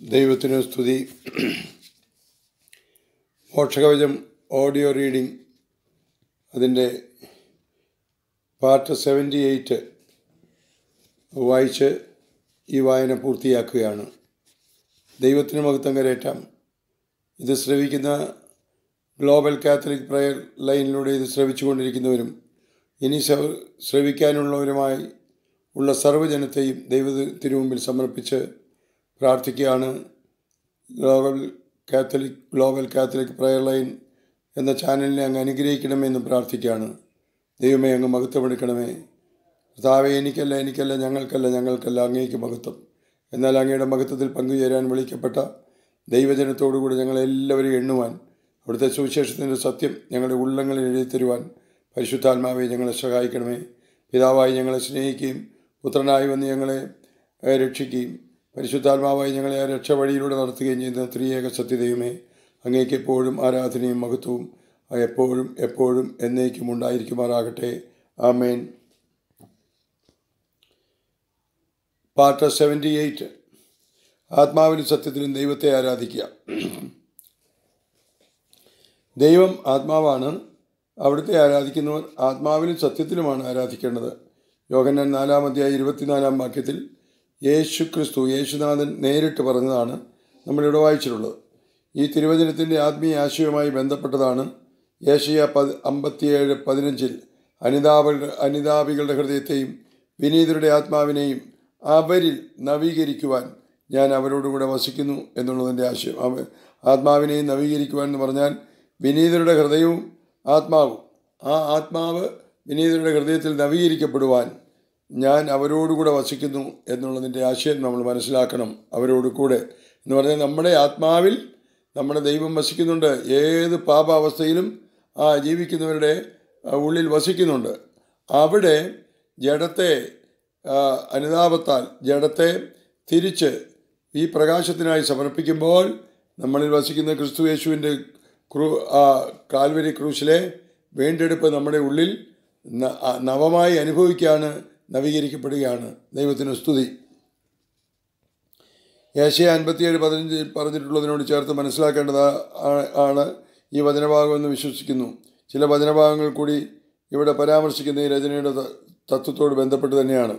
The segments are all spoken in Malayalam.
ദൈവത്തിന് സ്തുതി. മോക്ഷകവചം ഓഡിയോ റീഡിംഗ് അതിന്റെ പാർട്ട് സെവന്റി എയ്റ്റ് വായിച്ച് ഈ വായന പൂർത്തിയാക്കുകയാണ്. ദൈവത്തിന് മഹത്വം കരേറ്റാം. ഇത് ശ്രവിക്കുന്ന ഗ്ലോബൽ കാത്തലിക് പ്രയർ ലൈനിലൂടെ ഇത് ശ്രവിച്ചുകൊണ്ടിരിക്കുന്നവരും ഇനി ശ്രവിക്കാനുള്ളവരുമായി ഉള്ള സർവജനത്തെയും ദൈവത്തിനു മുമ്പിൽ സമർപ്പിച്ച് പ്രാർത്ഥിക്കുകയാണ്. Global catholic global catholic prayer line എന്ന ചാനലിനെ അങ്ങ് അനുഗ്രഹിക്കണമെന്നും പ്രാർത്ഥിക്കുകയാണ്. ദൈവമേ അങ്ങ് മഹത്വമെടുക്കണമേ കർത്താവെ എനിക്കല്ല എനിക്കല്ല ഞങ്ങൾക്കല്ല ഞങ്ങൾക്കല്ല അങ്ങേക്ക് മഹത്വം. എന്നാൽ അങ്ങയുടെ മഹത്വത്തിൽ പങ്കുചേരാൻ വിളിക്കപ്പെട്ട ദൈവജനത്തോടുകൂടി ഞങ്ങളെല്ലാവരും എണ്ണുവാൻ അവിടുത്തെ സുവിശേഷത്തിന്റെ സത്യം ഞങ്ങളുടെ ഉള്ളങ്ങളിൽ എഴുതി തരുവാൻ പരിശുദ്ധാത്മാവെ ഞങ്ങളെ സഹായിക്കണമേ. പിതാവായി ഞങ്ങളെ സ്നേഹിക്കുകയും പുത്രനായി വന്ന് ഞങ്ങളെ രക്ഷിക്കുകയും പരിശുദ്ധാത്മാവായി ഞങ്ങളെ ആ രക്ഷ വഴിയിലൂടെ നടത്തുകയും ചെയ്യുന്ന ത്രിയേക സത്യദൈവമേ അങ്ങേക്ക് എപ്പോഴും ആരാധനയും മഹത്വവും എപ്പോഴും എപ്പോഴും എന്നേക്കും ഉണ്ടായിരിക്കുമാറാകട്ടെ. ആമേൻ. പാർട്ട് സെവന്റി എയ്റ്റ് ആത്മാവിലും സത്യത്തിലും ദൈവത്തെ ആരാധിക്കുക. ദൈവം ആത്മാവാണ്. അവിടുത്തെ ആരാധിക്കുന്നവർ ആത്മാവിലും സത്യത്തിലുമാണ് ആരാധിക്കേണ്ടത്. യോഹന്നാൻ നാലാം ഇരുപത്തിനാലാം വാക്യത്തിൽ യേശു ക്രിസ്തു യേശുനാഥൻ നേരിട്ട് പറഞ്ഞതാണ് നമ്മളിവിടെ വായിച്ചിട്ടുള്ളത്. ഈ തിരുവചനത്തിന്റെ ആത്മീയ ആശയവുമായി ബന്ധപ്പെട്ടതാണ് ഏഷ്യ പതി അമ്പത്തിയേഴ് പതിനഞ്ചിൽ അനിതാപകളുടെ അനിതാപികളുടെ ഹൃദയത്തെയും വിനീതരുടെ ആത്മാവിനെയും അവരിൽ നവീകരിക്കുവാൻ ഞാൻ അവരോടുകൂടെ വസിക്കുന്നു എന്നുള്ളതിന്റെ ആശയം. ആത്മാവിനെയും നവീകരിക്കുവാൻ എന്ന് പറഞ്ഞാൽ വിനീതരുടെ ഹൃദയവും ആത്മാവും. ആ ആത്മാവ് വിനീതരുടെ ഹൃദയത്തിൽ നവീകരിക്കപ്പെടുവാൻ ഞാൻ അവരോടുകൂടെ വസിക്കുന്നു എന്നുള്ളതിന്റെ ആശയം നമ്മൾ മനസ്സിലാക്കണം അവരോട് കൂടെ. എന്ന് പറഞ്ഞാൽ നമ്മുടെ ആത്മാവിൽ നമ്മുടെ ദൈവം വസിക്കുന്നുണ്ട്. ഏത് പാപാവസ്ഥയിലും ആ ജീവിക്കുന്നവരുടെ ഉള്ളിൽ വസിക്കുന്നുണ്ട്. അവിടെ ജഡത്തെ അനുതാപത്താൽ ജഡത്തെ തിരിച്ച് ഈ പ്രകാശത്തിനായി സമർപ്പിക്കുമ്പോൾ നമ്മളിൽ വസിക്കുന്ന ക്രിസ്തു യേശുവിന്റെ ക്രൂ കാൽവരി ക്രൂശിലെ വീണ്ടെടുപ്പ് നമ്മുടെ ഉള്ളിൽ നവമായി അനുഭവിക്കുകയാണ് നവീകരിക്കപ്പെടുകയാണ്. ദൈവത്തിന് സ്തുതി. ഏഷ്യ അൻപത്തിയേഴ് പതിനഞ്ച് പറഞ്ഞിട്ടുള്ളതിനോട് ചേർത്ത് മനസ്സിലാക്കേണ്ടത് ആണ് ഈ വചനഭാഗമെന്ന് വിശ്വസിക്കുന്നു. ചില വചനഭാഗങ്ങൾ കൂടി ഇവിടെ പരാമർശിക്കുന്ന ഈ രചനയുടെ തത്വത്തോട് ബന്ധപ്പെട്ട് തന്നെയാണ്.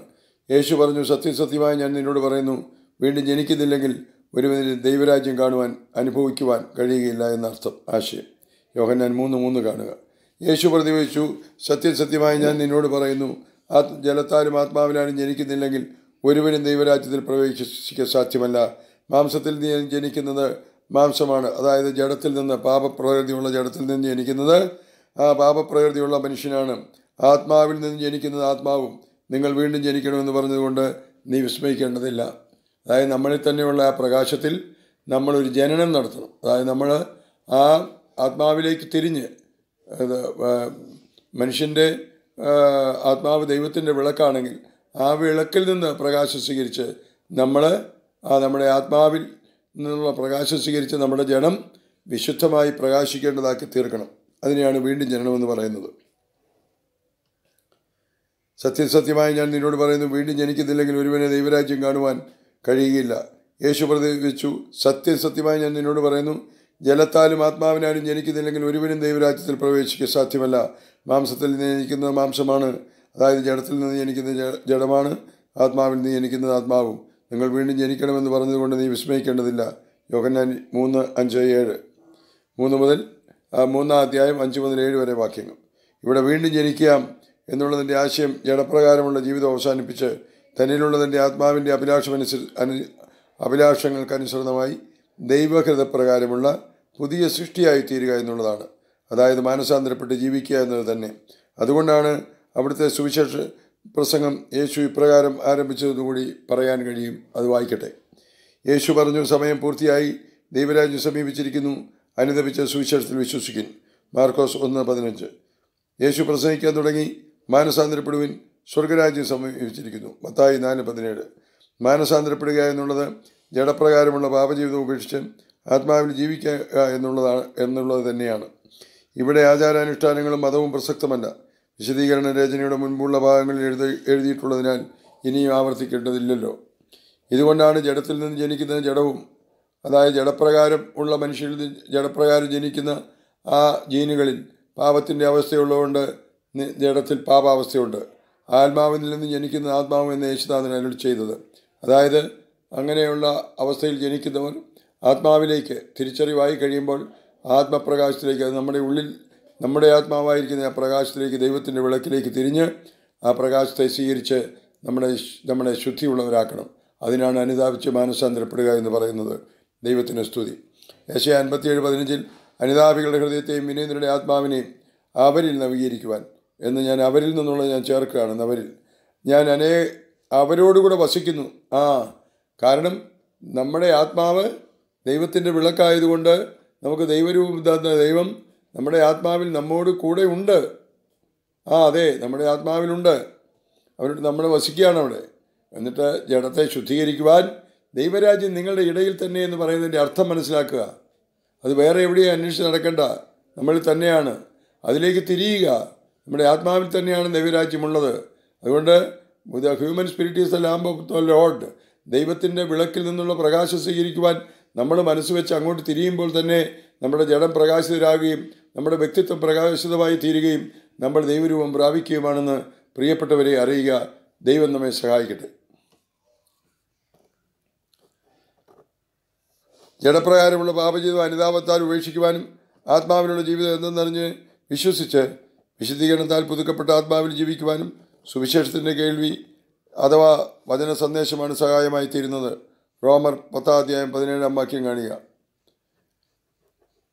യേശു പറഞ്ഞു സത്യസത്യമായി ഞാൻ നിന്നോട് പറയുന്നു. വീണ്ടും ജനിക്കുന്നില്ലെങ്കിൽ ഒരുവന് ദൈവരാജ്യം കാണുവാൻ അനുഭവിക്കുവാൻ കഴിയുകയില്ല എന്നർത്ഥം. ആശയം. യോഹന്നാൻ മൂന്ന് മൂന്ന് കാണുക. യേശു പ്രതിവഹിച്ചു സത്യസത്യമായി ഞാൻ നിന്നോട് പറയുന്നു. ആത്മ ജലത്താലും ആത്മാവിനാലും ജനിക്കുന്നില്ലെങ്കിൽ ഒരുവനും ദൈവരാജ്യത്തിൽ പ്രവേശിക്കാൻ സാധ്യമല്ല. മാംസത്തിൽ ജനിക്കുന്നത് മാംസമാണ്. അതായത് ജഡത്തിൽ നിന്ന് പാപപ്രകൃതിയുള്ള ജഡത്തിൽ നിന്ന് ജനിക്കുന്നത് ആ പാപപ്രകൃതിയുള്ള മനുഷ്യനാണ്. ആത്മാവിൽ നിന്ന് ജനിക്കുന്നത് ആത്മാവും. നിങ്ങൾ വീണ്ടും ജനിക്കണമെന്ന് പറഞ്ഞതുകൊണ്ട് നീ വിസ്മയിക്കേണ്ടതില്ല. അതായത് നമ്മളിൽ തന്നെയുള്ള ആ പ്രകാശത്തിൽ നമ്മളൊരു ജനനം നടത്തണം. അതായത് നമ്മൾ ആ ആത്മാവിലേക്ക് തിരിഞ്ഞ് മനുഷ്യന്റെ ആത്മാവ് ദൈവത്തിന്റെ വിളക്കാണെങ്കിൽ ആ വിളക്കിൽ നിന്ന് പ്രകാശം സ്വീകരിച്ച് നമ്മൾ ആ നമ്മുടെ ആത്മാവിൽ നിന്നുള്ള പ്രകാശം സ്വീകരിച്ച് നമ്മുടെ ജനം വിശുദ്ധമായി പ്രകാശിക്കേണ്ടതാക്കി തീർക്കണം. അതിനെയാണ് വീണ്ടും ജനനമെന്ന് പറയുന്നത്. സത്യസത്യമായി ഞാൻ നിന്നോട് പറയുന്നു വീണ്ടും ജനിക്കുന്നില്ലെങ്കിൽ ഒരുവനെ ദൈവരാജ്യം കാണുവാൻ കഴിയുകയില്ല. യേശു പ്രതിവച്ചു സത്യസത്യമായി ഞാൻ നിന്നോട് പറയുന്നു ജലത്താലും ആത്മാവിനാലും ജനിക്കുന്നില്ലെങ്കിൽ ഒരുവനും ദൈവരാജ്യത്തിൽ പ്രവേശിക്കാൻ സാധ്യമല്ല. മാംസത്തിൽ നിന്ന് ജനിക്കുന്നത് മാംസമാണ്. അതായത് ജഡത്തിൽ നിന്ന് ജനിക്കുന്ന ജഡമാണ്. ആത്മാവിൽ നിന്ന് ജനിക്കുന്നത് ആത്മാവും. നിങ്ങൾ വീണ്ടും ജനിക്കണമെന്ന് പറഞ്ഞതുകൊണ്ട് നീ വിസ്മയിക്കേണ്ടതില്ല. യോഹന്നാൻ മൂന്ന് അഞ്ച് ഏഴ്. മൂന്ന് മുതൽ മൂന്നാം അധ്യായം അഞ്ച് മുതൽ ഏഴ് വരെ വാക്യങ്ങൾ. ഇവിടെ വീണ്ടും ജനിക്കാം എന്നുള്ളതിന്റെ ആശയം ജഡപ്രകാരമുള്ള ജീവിതം അവസാനിപ്പിച്ച് തന്നിലുള്ളതിന്റെ ആത്മാവിന്റെ അഭിലാഷമനുസരി അനു അഭിലാഷങ്ങൾക്കനുസൃതമായി ദൈവഹൃതപ്രകാരമുള്ള പുതിയ സൃഷ്ടിയായി തീരുക എന്നുള്ളതാണ്. അതായത് മാനസാന്തരപ്പെട്ട് ജീവിക്കുക എന്നത് തന്നെ. അതുകൊണ്ടാണ് അവിടുത്തെ സുവിശേഷ പ്രസംഗം യേശു ഇപ്രകാരം ആരംഭിച്ചതെന്നുകൂടി പറയാൻ കഴിയും. അത് വായിക്കട്ടെ. യേശു പറഞ്ഞു സമയം പൂർത്തിയായി. ദൈവരാജ്യം സമീപിച്ചിരിക്കുന്നു. അനുദപിച്ച സുവിശേഷത്തിൽ വിശ്വസിക്കും മാർക്കോസ് ഒന്ന് പതിനഞ്ച്. യേശു പ്രസംഗിക്കാൻ തുടങ്ങി. മാനസാന്തരപ്പെടുവിൻ. സ്വർഗരാജ്യം സമീപിച്ചിരിക്കുന്നു. മത്തായി നാല് പതിനേഴ്. മാനസാന്തരപ്പെടുക എന്നുള്ളത് ജഡപ്രകാരമുള്ള പാപജീവിതം ഉപേക്ഷിച്ച് ആത്മാവിൽ ജീവിക്കുക എന്നുള്ളതാണ് എന്നുള്ളത് തന്നെയാണ്. ഇവിടെ ആചാരാനുഷ്ഠാനങ്ങളും മതവും പ്രസക്തമല്ല. വിശദീകരണ രചനയുടെ മുൻപുള്ള ഭാഗങ്ങളിൽ എഴുതി എഴുതിയിട്ടുള്ളതിനാൽ ഇനിയും ആവർത്തിക്കേണ്ടതില്ലല്ലോ. ഇതുകൊണ്ടാണ് ജഡത്തിൽ നിന്ന് ജനിക്കുന്ന ജഡവും അതായത് ജഡപ്രകാരം ഉള്ള മനുഷ്യരിൽ ജഡപ്രകാരം ജനിക്കുന്ന ആ ജീനുകളിൽ പാപത്തിന്റെ അവസ്ഥയുള്ളതുകൊണ്ട് ജഡത്തിൽ പാപാവസ്ഥയുണ്ട്. ആത്മാവിൽ നിന്ന് ജനിക്കുന്ന ആത്മാവ് എന്ന് യേശുനാഥൻ അരുൾ ചെയ്തത്. അതായത് അങ്ങനെയുള്ള അവസ്ഥയിൽ ജനിക്കുന്നവർ ആത്മാവിലേക്ക് തിരിച്ചറിവായി കഴിയുമ്പോൾ ആത്മപ്രകാശത്തിലേക്ക് അത് നമ്മുടെ ഉള്ളിൽ നമ്മുടെ ആത്മാവായിരിക്കുന്ന ആ പ്രകാശത്തിലേക്ക് ദൈവത്തിന്റെ വിളക്കിലേക്ക് തിരിഞ്ഞ് ആ പ്രകാശത്തെ സ്വീകരിച്ച് നമ്മുടെ നമ്മുടെ ശുദ്ധിയുള്ളവരാക്കണം. അതിനാണ് അനുതാപിച്ച് മാനസാന്തരപ്പെടുക എന്ന് പറയുന്നത് ദൈവത്തിന്റെ സ്തുതി. ഏഷ്യ അൻപത്തിയേഴ് പതിനഞ്ചിൽ അനുതാപികളുടെ ഹൃദയത്തെയും വിനീന്ദ്രയുടെ ആത്മാവിനെയും അവരിൽ നവീകരിക്കുവാൻ എന്ന് ഞാൻ അവരിൽ നിന്നുള്ള ഞാൻ ചേർക്കുകയാണ് അവരിൽ ഞാൻ അനേ അവരോടുകൂടെ വസിക്കുന്നു. ആ കാരണം നമ്മുടെ ആത്മാവ് ദൈവത്തിന്റെ വിളക്കായതുകൊണ്ട് നമുക്ക് ദൈവരൂപം ദൈവം നമ്മുടെ ആത്മാവിൽ നമ്മോട് കൂടെ ഉണ്ട്. ആ അതെ നമ്മുടെ ആത്മാവിലുണ്ട് അവരോട് നമ്മൾ വസിക്കുകയാണ് അവിടെ. എന്നിട്ട് ജഡത്തെ ശുദ്ധീകരിക്കുവാൻ ദൈവരാജ്യം നിങ്ങളുടെ ഇടയിൽ തന്നെ എന്ന് പറയുന്നതിന്റെ അർത്ഥം മനസ്സിലാക്കുക. അത് വേറെ എവിടെയും അന്വേഷിച്ച് നടക്കേണ്ട. നമ്മൾ തന്നെയാണ്. അതിലേക്ക് തിരിയുക. നമ്മുടെ ആത്മാവിൽ തന്നെയാണ് ദൈവരാജ്യമുള്ളത്. അതുകൊണ്ട് human spirit is the lamp of the lord ദൈവത്തിന്റെ വിളക്കിൽ നിന്നുള്ള പ്രകാശം സ്വീകരിക്കുവാൻ നമ്മൾ മനസ്സ് വെച്ച് അങ്ങോട്ട് തിരിയുമ്പോൾ തന്നെ നമ്മുടെ ജഡം പ്രകാശിതരാകുകയും നമ്മുടെ വ്യക്തിത്വം പ്രകാശിതമായി തീരുകയും നമ്മൾ ദൈവരൂപം പ്രാപിക്കുകയുമാണെന്ന് പ്രിയപ്പെട്ടവരെ അറിയുക. ദൈവം നമ്മെ സഹായിക്കട്ടെ. ജഡപ്രകാരമുള്ള പാപജീവിതം അനുതാപത്താൽ ഉപേക്ഷിക്കുവാനും ആത്മാവിനുള്ള ജീവിതം എന്തെന്നറിഞ്ഞ് വിശ്വസിച്ച് വിശദീകരണത്താൽ പുതുക്കപ്പെട്ട ആത്മാവിൽ ജീവിക്കുവാനും സുവിശേഷത്തിന്റെ കേൾവി അഥവാ വചന സന്ദേശമാണ് സഹായമായി തീരുന്നത്. റോമർ പത്താം അധ്യായം പതിനേഴാം വാക്യം കാണുക.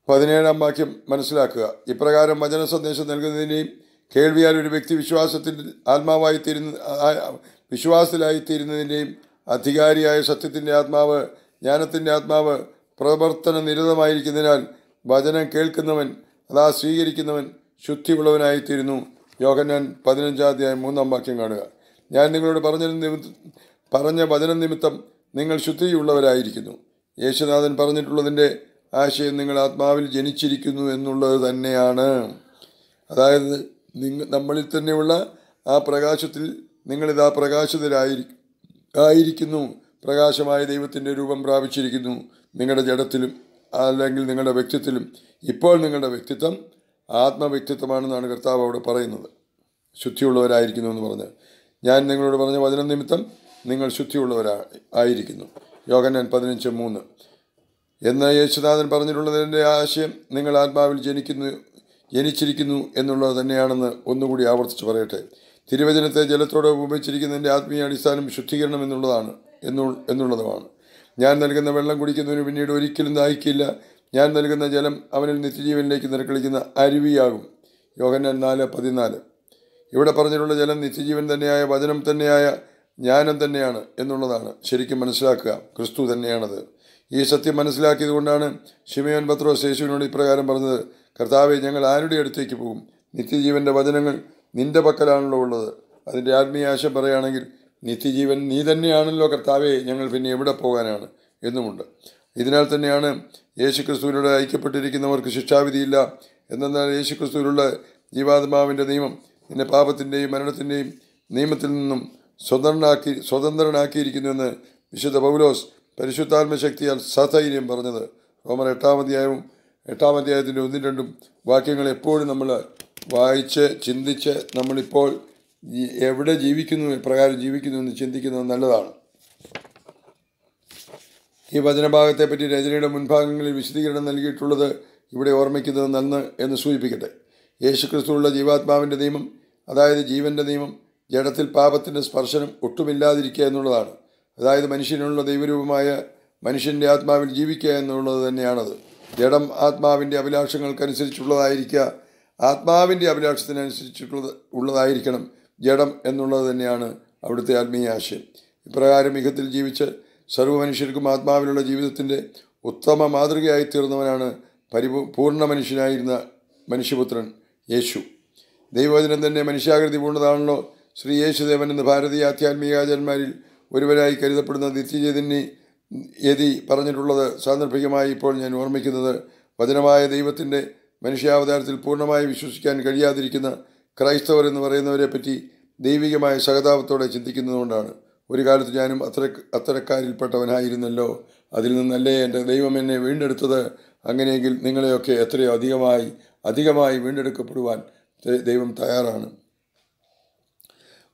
പതിനേഴാം വാക്യം മനസ്സിലാക്കുക. ഇപ്രകാരം വചന സന്ദേശം നൽകുന്നതിനെയും കേൾവിയാൽ ഒരു വ്യക്തി വിശ്വാസത്തിൽ ആത്മാവായി തീരുന്ന വിശ്വാസത്തിലായി തീരുന്നതിന്റെയും അധികാരിയായ സത്യത്തിന്റെ ആത്മാവ് ജ്ഞാനത്തിന്റെ ആത്മാവ് പ്രവർത്തന നിരതമായിരിക്കുന്നതിനാൽ വചനം കേൾക്കുന്നവൻ അതാ സ്വീകരിക്കുന്നവൻ ശുദ്ധിയുള്ളവനായിത്തീരുന്നു. യോഹന്നാൻ പതിനഞ്ചാം അധ്യായം മൂന്നാം വാക്യം കാണുക. ഞാൻ നിങ്ങളോട് പറഞ്ഞ നിമിത്തം പറഞ്ഞ വചനം നിമിത്തം നിങ്ങൾ ശുദ്ധിയുള്ളവരായിരിക്കുന്നു. യേശുനാഥൻ പറഞ്ഞിട്ടുള്ളതിന്റെ ആശയം നിങ്ങൾ ആത്മാവിൽ ജനിച്ചിരിക്കുന്നു എന്നുള്ളത് തന്നെയാണ്. അതായത് നിങ്ങൾ നമ്മളിൽ തന്നെയുള്ള ആ പ്രകാശത്തിൽ നിങ്ങളിതാ പ്രകാശിതരായി ആയിരിക്കുന്നു. പ്രകാശമായ ദൈവത്തിന്റെ രൂപം പ്രാപിച്ചിരിക്കുന്നു നിങ്ങളുടെ ജഡത്തിലും അല്ലെങ്കിൽ നിങ്ങളുടെ വ്യക്തിത്വത്തിലും. ഇപ്പോൾ നിങ്ങളുടെ വ്യക്തിത്വം ആത്മവ്യക്തിത്വമാണെന്നാണ് കർത്താവ് അവിടെ പറയുന്നത്. ശുദ്ധിയുള്ളവരായിരിക്കുന്നു എന്ന് പറഞ്ഞ്. ഞാൻ നിങ്ങളോട് പറഞ്ഞ വചനം നിമിത്തം നിങ്ങൾ ശുദ്ധിയുള്ളവരാ ആയിരിക്കുന്നു. യോഗനാൻ പതിനഞ്ച് മൂന്ന്. എന്ന് യേശുനാഥൻ പറഞ്ഞിട്ടുള്ളതിന്റെ ആശയം നിങ്ങൾ ആത്മാവിൽ ജനിക്കുന്നു ജനിച്ചിരിക്കുന്നു എന്നുള്ളത് തന്നെയാണെന്ന് ഒന്നുകൂടി ആവർത്തിച്ച് പറയട്ടെ. തിരുവചനത്തെ ജലത്തോടെ ഉപയോഗിച്ചിരിക്കുന്നതിന്റെ ആത്മീയ അടിസ്ഥാനം ശുദ്ധീകരണം എന്നുള്ളതാണ്. എന്നു എന്നുള്ളതുമാണ്. ഞാൻ നൽകുന്ന വെള്ളം കുടിക്കുന്നവന് പിന്നീട് ഒരിക്കലും ദാഹിക്കില്ല. ഞാൻ നൽകുന്ന ജലം അവനിൽ നിത്യജീവനിലേക്ക് നിരക്കളിക്കുന്ന അരുവിയാകും. യോഹന്നാൻ നാല് പതിനാല്. ഇവിടെ പറഞ്ഞിട്ടുള്ള ജലം നിത്യജീവൻ തന്നെയായ വചനം തന്നെയായ ജ്ഞാനം തന്നെയാണ് എന്നുള്ളതാണ് ശരിക്കും മനസ്സിലാക്കുക. ക്രിസ്തു തന്നെയാണത്. ഈ സത്യം മനസ്സിലാക്കിയത് കൊണ്ടാണ് ഷിമയോൻ പത്രോസ് യേശുവിനോട് ഇപ്രകാരം പറഞ്ഞത്. കർത്താവെ ഞങ്ങൾ ആരുടെ അടുത്തേക്ക് പോകും? നിത്യജീവന്റെ വചനങ്ങൾ നിന്റെ പക്കലാണല്ലോ ഉള്ളത്. അതിന്റെ ആത്മീയാശം പറയുകയാണെങ്കിൽ നിത്യജീവൻ നീ തന്നെയാണല്ലോ കർത്താവെ ഞങ്ങൾ പിന്നെ എവിടെ പോകാനാണ്? എന്നുമുണ്ട്. ഇതിനാൽ തന്നെയാണ് യേശുക്രിസ്തുവിനോട് ഐക്യപ്പെട്ടിരിക്കുന്നവർക്ക് ശിക്ഷാവിധിയില്ല. എന്നാൽ യേശുക്രിസ്തുവിലുള്ള ജീവാത്മാവിന്റെ നിയമം നിന്നെ പാപത്തിന്റെയും മരണത്തിന്റെയും നിയമത്തിൽ നിന്നും സ്വതന്ത്രനാക്കി സ്വതന്ത്രനാക്കിയിരിക്കുന്നുവെന്ന് വിശുദ്ധ പൗലോസ് പരിശുദ്ധാത്മശക്തിയാൽ സധൈര്യം പറഞ്ഞത്. റോമർ എട്ടാം അധ്യായവും എട്ടാം അധ്യായത്തിന്റെ ഒന്നും രണ്ടും വാക്യങ്ങൾ എപ്പോഴും നമ്മൾ വായിച്ച് ചിന്തിച്ച് നമ്മളിപ്പോൾ എവിടെ ജീവിക്കുന്നു എപ്രകാരം ജീവിക്കുന്നു എന്ന് ചിന്തിക്കുന്നത് നല്ലതാണ്. ഈ വചനഭാഗത്തെപ്പറ്റി രചനയുടെ മുൻഭാഗങ്ങളിൽ വിശദീകരണം നൽകിയിട്ടുള്ളത് ഇവിടെ ഓർമ്മിക്കുന്നത് നന്ന് എന്ന് സൂചിപ്പിക്കട്ടെ. യേശുക്രിസ്തുവുള്ള ജീവാത്മാവിന്റെ നിയമം അതായത് ജീവന്റെ നിയമം ജഡത്തിൽ പാപത്തിന്റെ സ്പർശനം ഒട്ടുമില്ലാതിരിക്കുക എന്നുള്ളതാണ്. അതായത് മനുഷ്യനുള്ള ദൈവരൂപമായ മനുഷ്യന്റെ ആത്മാവിൽ ജീവിക്കുക എന്നുള്ളത് തന്നെയാണത്. ജഡം ആത്മാവിന്റെ അഭിലാഷങ്ങൾക്കനുസരിച്ചുള്ളതായിരിക്കുക ആത്മാവിന്റെ അഭിലാഷത്തിനനുസരിച്ചിട്ടുള്ളത് ഉള്ളതായിരിക്കണം ജഡം എന്നുള്ളത് തന്നെയാണ് അവിടുത്തെ ആത്മീയ ആശയം. ഇപ്രകാരം മികത്തിൽ ജീവിച്ച് സർവ മനുഷ്യർക്കും ആത്മാവിലുള്ള ജീവിതത്തിന്റെ ഉത്തമ മാതൃകയായി തീർന്നവനാണ് പരിപൂ പൂർണ മനുഷ്യനായിരുന്ന മനുഷ്യപുത്രൻ യേശു. ദൈവവചനം തന്നെ മനുഷ്യാകൃതി പൂർണതാണല്ലോ ശ്രീ യേശുദേവൻ എന്ന ഭാരതീയ ആധ്യാത്മികാചാര്യന്മാരിൽ ഒരുവരായി കരുതപ്പെടുന്ന നിത്യചൈതന്യ യതി പറഞ്ഞിട്ടുള്ളത് സാന്ദർഭികമായി ഇപ്പോൾ ഞാൻ ഓർമ്മിക്കുന്നത്. വചനമായ ദൈവത്തിന്റെ മനുഷ്യാവതാരത്തിൽ പൂർണമായി വിശ്വസിക്കാൻ കഴിയാതിരിക്കുന്ന ക്രൈസ്തവർ എന്ന് പറയുന്നവരെ പറ്റി ദൈവികമായ സഹതാപത്തോടെ ചിന്തിക്കുന്നതുകൊണ്ടാണ്. ഒരു കാലത്ത് ഞാനും അത്ര അത്തരക്കാരിൽപ്പെട്ടവനായിരുന്നല്ലോ. അതിൽ നിന്നല്ലേ എന്റെ ദൈവം എന്നെ വീണ്ടെടുത്തത്? അങ്ങനെയെങ്കിൽ നിങ്ങളെയൊക്കെ എത്രയോ അധികമായി അധികമായി വീണ്ടെടുക്കപ്പെടുവാൻ ദൈവം തയ്യാറാണ്.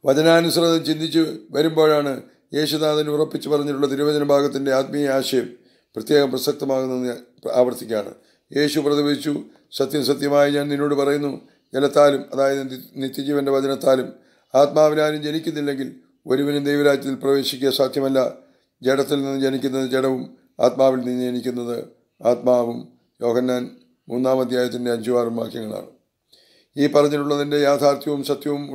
വചനാനുസൃതം ചിന്തിച്ച് വരുമ്പോഴാണ് യേശുനാഥൻ ഉറപ്പിച്ചു പറഞ്ഞിട്ടുള്ള തിരുവചന ഭാഗത്തിന്റെ ആത്മീയ ആശയം പ്രത്യേകം പ്രസക്തമാകുന്നതെന്ന് ആവർത്തിക്കുകയാണ്. യേശു പ്രതിപിച്ചു സത്യം സത്യമായി ഞാൻ നിന്നോട് പറയുന്നു ജലത്താലും അതായത് നിത്യജീവന്റെ വചനത്താലും ആത്മാവിനാലും ജനിക്കുന്നില്ലെങ്കിൽ ഒരുവനും ദൈവരാജ്യത്തിൽ പ്രവേശിക്കുക സാധ്യമല്ല. ജഡത്തിൽ നിന്ന് ജനിക്കുന്നത് ജഡവും ആത്മാവിൽ നിന്ന് ജനിക്കുന്നത് ആത്മാവും. യോഹന്നാൻ മൂന്നാം അധ്യായത്തിന്റെ അഞ്ചു ആറും വാക്യങ്ങളാണ്. ഈ പറഞ്ഞിട്ടുള്ളതിന്റെ യാഥാർത്ഥ്യവും സത്യവും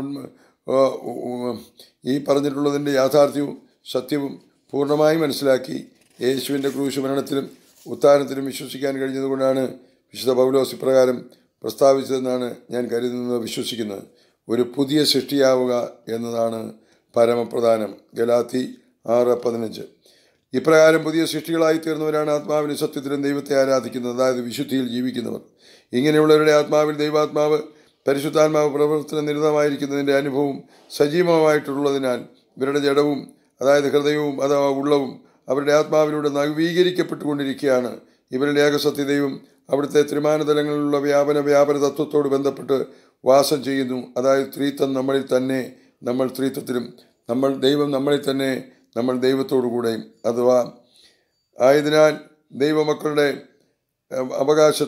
ഈ പറഞ്ഞിട്ടുള്ളതിന്റെ യാഥാർത്ഥ്യവും സത്യവും പൂർണമായി മനസ്സിലാക്കി യേശുവിന്റെ ക്രൂശ് മരണത്തിലും ഉത്ഥാനത്തിലും വിശ്വസിക്കാൻ കഴിഞ്ഞതുകൊണ്ടാണ് വിശുദ്ധ പൗലോസ് ഇപ്രകാരം പ്രസ്താവിച്ചതെന്നാണ് ഞാൻ കരുതുന്നത് വിശ്വസിക്കുന്നത്. ഒരു പുതിയ സൃഷ്ടിയാവുക എന്നതാണ് പരമപ്രധാനം. ഗലാത്തി ആറ് പതിനഞ്ച്. ഇപ്രകാരം പുതിയ സൃഷ്ടികളായി തീർന്നവരാണ് ആത്മാവിന് സത്യത്തിലും ദൈവത്തെ ആരാധിക്കുന്നത് അതായത് വിശുദ്ധിയിൽ ജീവിക്കുന്നവർ. ഇങ്ങനെയുള്ളവരുടെ ആത്മാവിൽ ദൈവാത്മാവ് പരിശുദ്ധാത്മാവ് പ്രവർത്തന നിരതമായിരിക്കുന്നതിന്റെ അനുഭവം സജീവമായിട്ടുള്ളതിനാൽ ഇവരുടെ ജഡവും അതായത് ഹൃദയവും അഥവാ ഉള്ളവും അവരുടെ ആത്മാവിലൂടെ നവീകരിക്കപ്പെട്ടുകൊണ്ടിരിക്കുകയാണ്. ഇവരുടെ ഏകസത്യതയും അവിടുത്തെ ത്രിമാനതലങ്ങളിലുള്ള വ്യാപന വ്യാപന തത്വത്തോട് ബന്ധപ്പെട്ട് വാസം ചെയ്യുന്നു. അതായത് ത്രീത്വം നമ്മളിൽ തന്നെ നമ്മൾ ത്രീത്വത്തിലും നമ്മൾ ദൈവം നമ്മളിൽ തന്നെ നമ്മൾ ദൈവത്തോടു കൂടെയും അഥവാ ആയതിനാൽ ദൈവമക്കളുടെ അവകാശ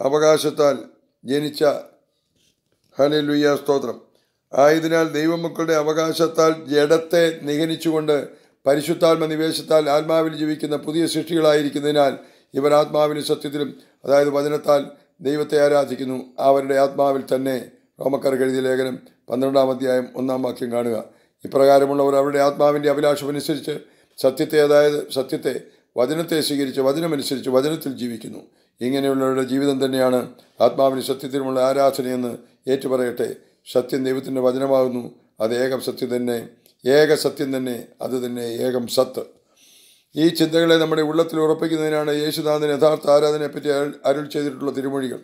അവകാശത്താൽ ജനിച്ച ഹല്ലേലൂയ സ്തോത്രം. ആയതിനാൽ ദൈവമക്കളുടെ അവകാശത്താൽ ജഡത്തെ നിഗനിച്ചുകൊണ്ട് പരിശുദ്ധാത്മ നിവേശത്താൽ ആത്മാവിൽ ജീവിക്കുന്ന പുതിയ സൃഷ്ടികളായിരിക്കുന്നതിനാൽ ഇവർ ആത്മാവിനും സത്യത്തിലും അതായത് വചനത്താൽ ദൈവത്തെ ആരാധിക്കുന്നു. അവരുടെ ആത്മാവിൽ തന്നെ റോമക്കാർ എഴുതിയ ലേഖനം പന്ത്രണ്ടാം അധ്യായം ഒന്നാം വാക്യം കാണുക. ഇപ്രകാരമുള്ളവർ അവരുടെ ആത്മാവിന്റെ അഭിലാഷമനുസരിച്ച് സത്യത്തെ അതായത് സത്യത്തെ വചനത്തെ സ്വീകരിച്ച് വചനമനുസരിച്ച് വചനത്തിൽ ജീവിക്കുന്നു. ഇങ്ങനെയുള്ളവരുടെ ജീവിതം തന്നെയാണ് ആത്മാവിന് സത്യത്തിനുമുള്ള ആരാധനയെന്ന് ഏറ്റുപറയട്ടെ സത്യം ദൈവത്തിന്റെ വചനമാകുന്നു അത് ഏകം സത്യം തന്നെ ഏക സത്യം തന്നെ അത് തന്നെ ഏകം സത്ത്. ഈ ചിന്തകളെ നമ്മുടെ ഉള്ളത്തിൽ ഉറപ്പിക്കുന്നതിനാണ് യേശുനാഥൻ യഥാർത്ഥ ആരാധനയെപ്പറ്റി അരുൾ ചെയ്തിട്ടുള്ള തിരുമൊഴികൾ.